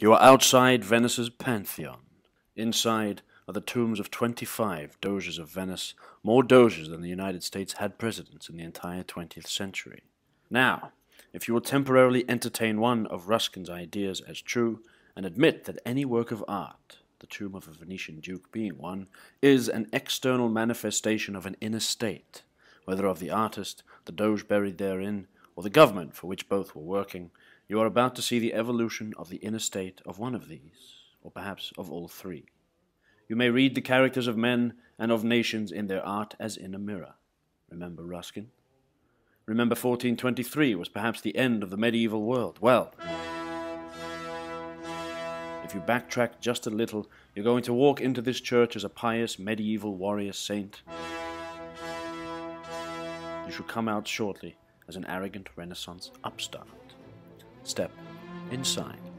You are outside Venice's Pantheon. Inside are the tombs of 25 Doges of Venice, more Doges than the United States had presidents in the entire 20th century. Now, if you will temporarily entertain one of Ruskin's ideas as true, and admit that any work of art, the tomb of a Venetian duke being one, is an external manifestation of an inner state, whether of the artist, the Doge buried therein, or the government for which both were working, you are about to see the evolution of the inner state of one of these, or perhaps of all three. You may read the characters of men and of nations in their art as in a mirror. Remember Ruskin? Remember 1423 was perhaps the end of the medieval world. Well, if you backtrack just a little, you're going to walk into this church as a pious medieval warrior saint. You shall come out shortly as an arrogant Renaissance upstart. Step inside.